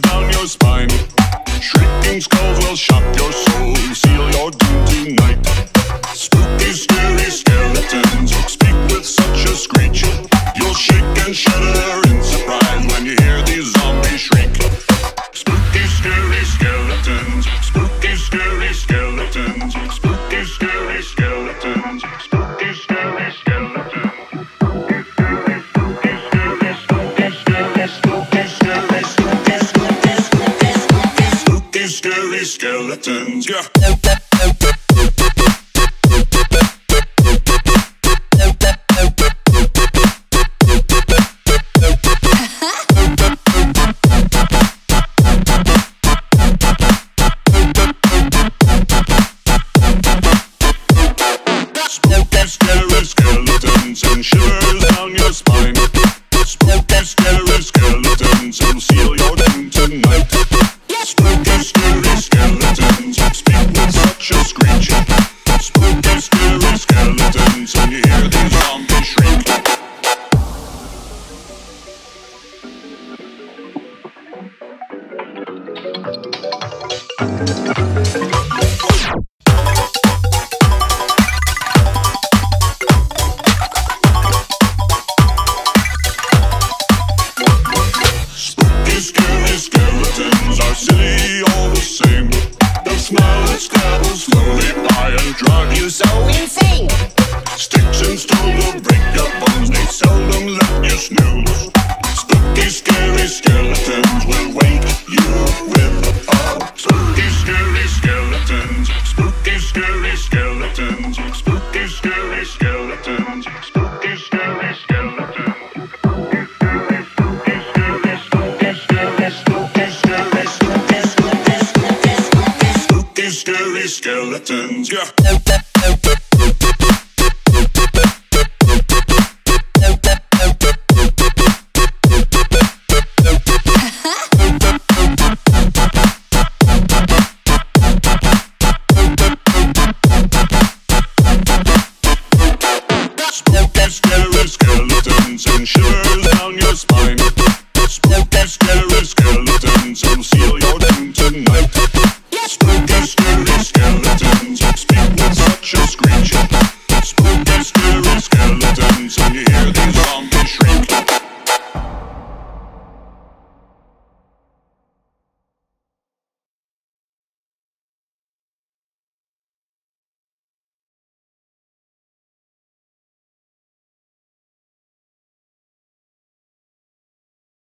down your spine. Shrieking skulls will shock your soul, seal your doom tonight. Spooky, scary skeletons and shivers down your spine. Spooky, scary skeletons will seal your doom tonight. Spooky, Scary skeletons when you hear these zombies shriek. Scary skeletons. Yeah. Spooky, scary skeletons and shivers down your spine. Spooky, scary skeletons will seal your doom tonight. Spooky, scary skeletons speak such a screech. Spooky, scary skeletons when you hear these zombies shriek.